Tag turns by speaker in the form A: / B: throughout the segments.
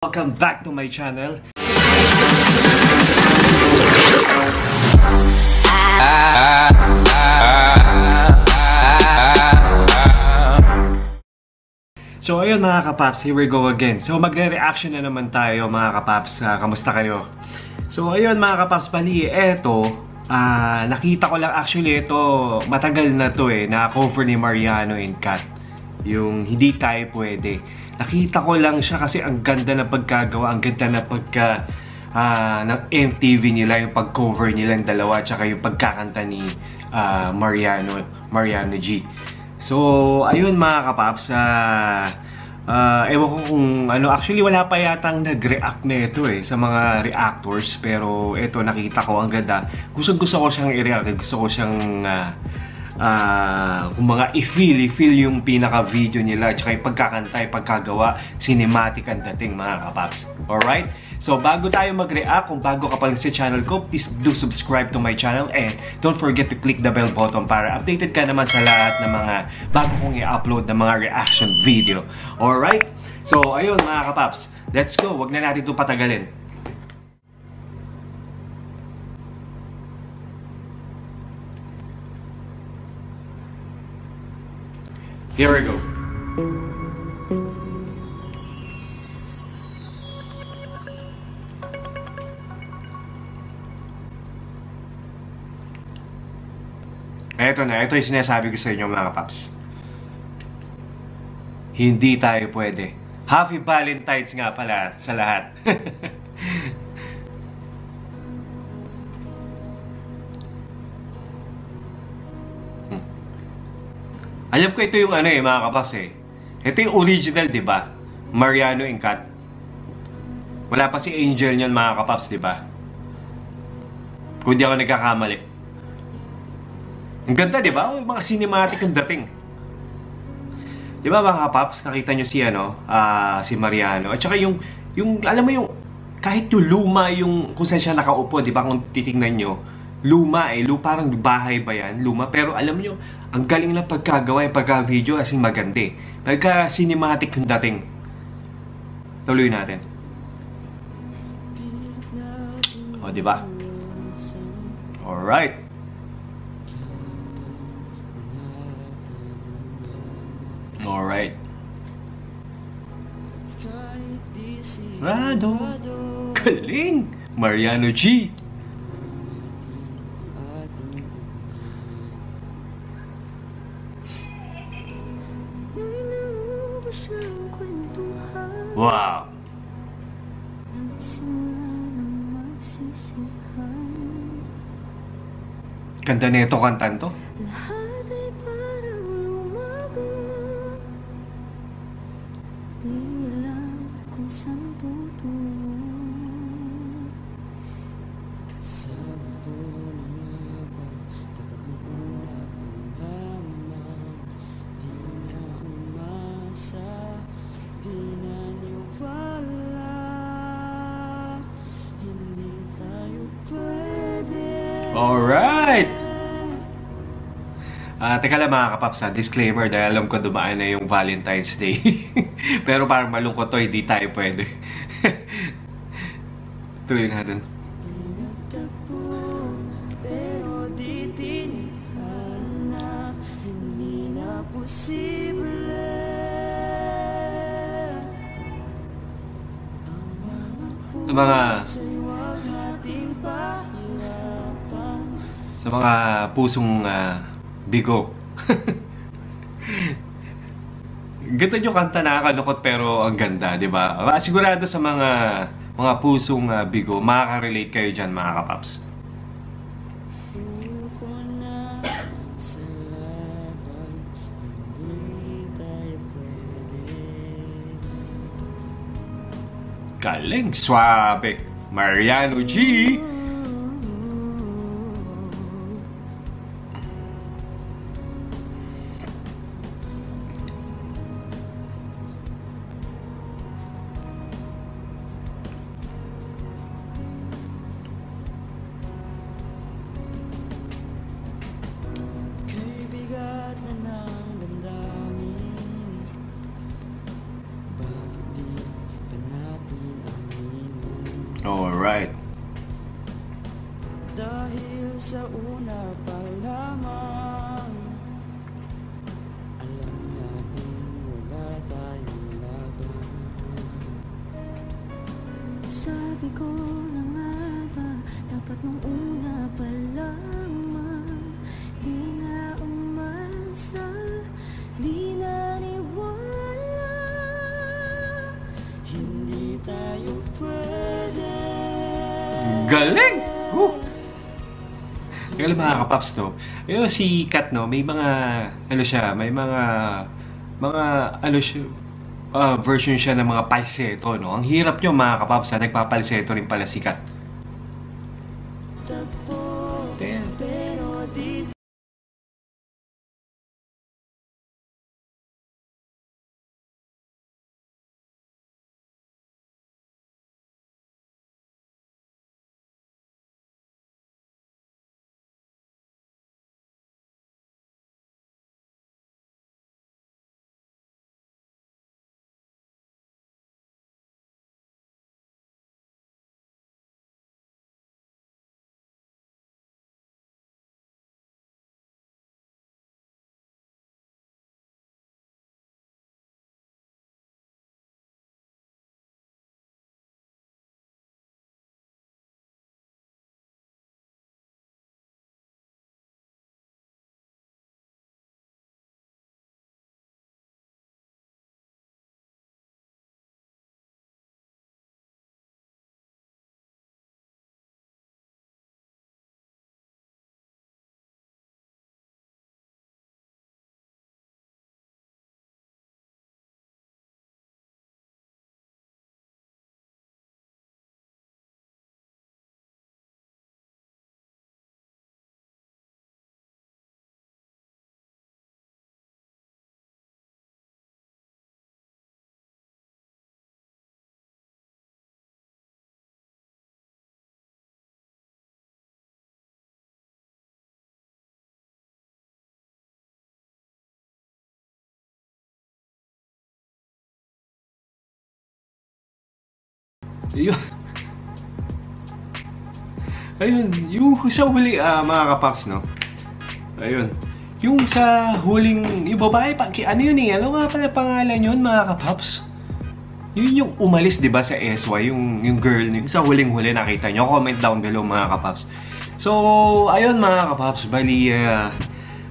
A: Welcome back to my channel. So ayun mga kapaps, here we go again. So magre-reaction na naman tayo mga kapaps. Uh, kamusta kayo? So ayun mga kapaps, pali, eto, uh, nakita ko lang actually ito, matagal na to eh, na cover ni Mariano and Kat. Yung hindi tayo pwede. Nakita ko lang siya kasi ang ganda na pagkagawa, ang ganda na pagka uh, ng MTV nila, yung pag-cover nila ng dalawa, tsaka yung pagkakanta ni uh, Mariano, Mariano G. So, ayun mga kapaps, uh, uh, ewan ko kung ano, actually wala pa yatang nag-react na ito eh, sa mga reactors, pero ito nakita ko ang ganda. Gusto gusto ko siyang i-react, gusto ko siyang uh, uh, kung mga i-feel, i-feel yung pinaka-video nila at saka yung pagkakanta, yung pagkagawa, cinematic ang dating mga kapaps. Alright? So, bago tayo mag-react, kung bago ka pa lang sa channel ko, please do subscribe to my channel and don't forget to click the bell button para updated ka naman sa lahat ng mga bago kong i-upload na mga reaction video. Alright? So, ayun mga kapaps, let's go. Huwag na natin ito patagalin. Here we go. Eto na, ito yung sinasabi ko sa inyo mga paps. Hindi tayo pwede. Happy Valentine's nga pala sa lahat. Alam ko ito yung ano eh, mga kapas eh. Ito yung original, di ba? Mariano Incat. Wala pa si Angel niyan mga kapaps, di ba? Kung di ako nagkakamali. Ang ganda, di ba? Mga cinematic ang dating. Di ba mga paps, nakita nyo si ano, uh, si Mariano. At saka yung, yung, alam mo yung, kahit yung luma yung, kung saan siya nakaupo, di ba? Kung titingnan nyo, luma eh, luma, parang bahay ba yan? Luma. Pero alam nyo, ang galing na pagkagawa, yung pagka-video, as in maganda Pagka-cinematic yung dating. Tuloy natin. O, di ba? Alright. Alright. Rado. Galing! Mariano G. Wow! Ganda nito kantan to. Alright! Uh, teka lang mga kapaps, ha? disclaimer dahil alam ko dumaan na yung Valentine's Day. Pero parang malungkot to, hindi tayo pwede. Tuloy natin. mga sa mga pusong uh, bigo. Ganda yung kanta nakakalukot pero ang ganda, di ba? Sigurado sa mga mga pusong uh, bigo, makaka-relate kayo dyan mga kapaps. Galing, suabe. Mariano G.
B: Sabi ko na nga ba Dapat nung una pa lamang Di na umasa Di na niwala
C: Hindi tayo pwede
A: Galing! Woo! Kaya mga kapaps to, yun si Kat no, may mga, ano siya, may mga, mga, ano siya, ah, version siya ng mga falsetto, no? Ang hirap nyo mga kapaps, ha? nagpapalsetto rin pala si Kat. Yun. Ayun, yung sa huli, ah, mga kapaps, no? Ayun. Yung sa huling, yung babae, pa, ano yun eh, ano nga pala pangalan yun, mga kapaps? Yun yung umalis, di ba, sa SY, yung, yung girl, yung sa huling-huli, nakita nyo. Comment down below, mga kapaps. So, ayun, mga kapaps, bali, ah,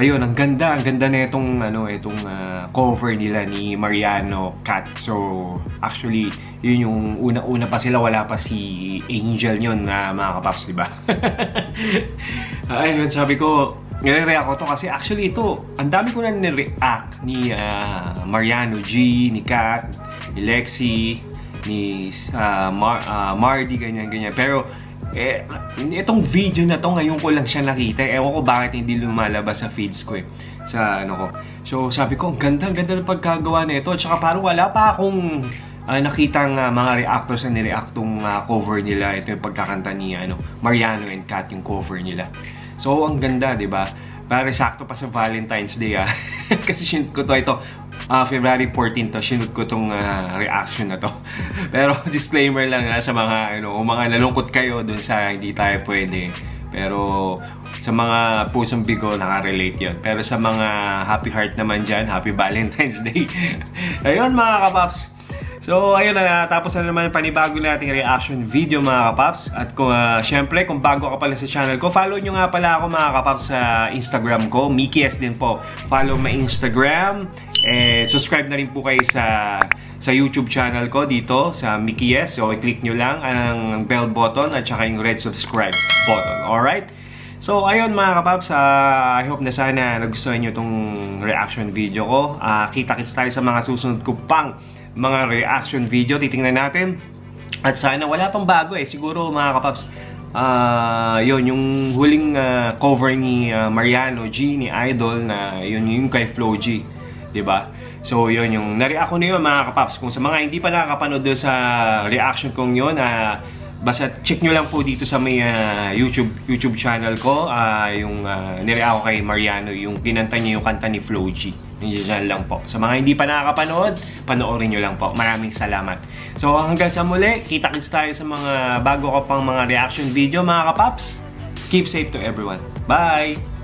A: ayun, ang ganda, ang ganda na itong, ano, itong ah, cover nila ni Mariano Cat. So, actually, yun yung una-una pa sila, wala pa si Angel yun na mga kapaps, di ba? ayun, sabi ko, nire-react ko to kasi actually ito, ang dami ko na nire-react ni ah, Mariano G, ni Kat, ni Lexi, ni ah, Mar- ah, Mardy, ganyan-ganyan. Pero, eh, itong video na to, ngayon ko lang siya nakita. Ewan ko bakit hindi lumalabas sa feeds ko eh. Sa ano ko. So, sabi ko, ang ganda, ang ganda ng pagkagawa na ito. Tsaka parang wala pa akong ah, nakitang ah, mga reactors na nireactong ah, cover nila. Ito yung pagkakanta ni ano, Mariano and Kat yung cover nila. So, ang ganda, di ba? Parang sakto pa sa Valentine's Day ah. Kasi sinunod ko to ito. Ah, February 14 to, sinunod ko tong ah, reaction na to. Pero disclaimer lang ah, sa mga ano, mga nalungkot kayo dun sa hindi tayo pwede. Pero sa mga pusong bigo, nakarelate yon. Pero sa mga happy heart naman dyan, happy Valentine's Day. Ayun mga kapaps. So, ayun na, tapos na naman yung panibago nating reaction video mga kapaps. At kung, uh, syempre, kung bago ka pala sa channel ko, follow nyo nga pala ako mga kapaps sa Instagram ko. Mickey S din po. Follow my Instagram. Eh, subscribe na rin po kayo sa sa YouTube channel ko dito sa Mickey S. So, i-click nyo lang ang bell button at saka yung red subscribe button. Alright? So, ayun mga kapaps, ah, I hope na sana nagustuhan nyo itong reaction video ko. Ah, kita-kits tayo sa mga susunod ko pang mga reaction video. Titingnan natin. At sana wala pang bago eh. Siguro mga kapaps, ah, yun, yung huling ah, cover ni ah, Mariano G, ni Idol, na yun yung kay Flo G. ba? So, yun yung nare-react ko na yun mga kapaps. Kung sa mga hindi pa nakakapanood sa reaction kong yun, na Basta check nyo lang po dito sa may ah, YouTube YouTube channel ko, ah, yung uh, nireact ko kay Mariano, yung kinanta niya yung kanta ni Flo G. Yung dyan lang po. Sa mga hindi pa nakakapanood, panoorin nyo lang po. Maraming salamat. So hanggang sa muli, kita-kits tayo sa mga bago ko pang mga reaction video mga kapaps. Keep safe to everyone. Bye!